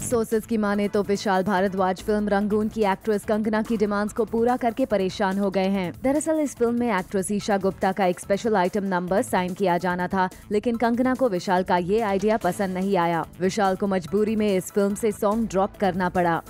Sources की माने तो विशाल भारद्वाज फ़िल्म रंगून की एक्ट्रेस कंगना की डिमांड्स को पूरा करके परेशान हो गए हैं। दरअसल इस फ़िल्म में एक्ट्रेस ईशा गुप्ता का एक स्पेशल आइटम नंबर साइन किया जाना था, लेकिन कंगना को विशाल का ये आइडिया पसंद नहीं आया। विशाल को मजबूरी में इस फ़िल्म से सॉन्ग ड्रॉप करना पड़ा।